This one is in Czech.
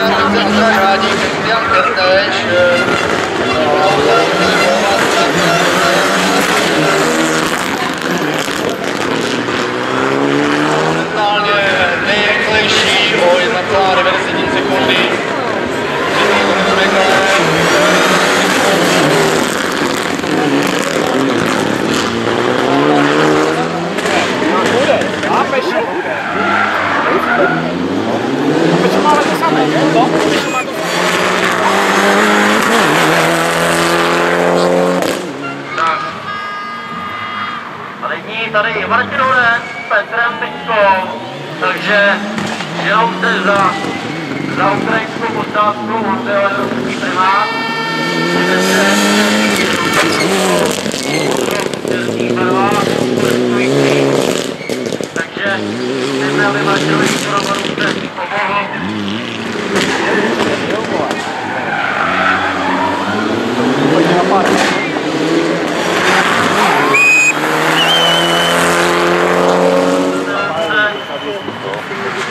Thank you. ní tady Martinone s Petrem Pičkou, takže jenom se za, za ukrajinskou postávku Honzel Evropský primát.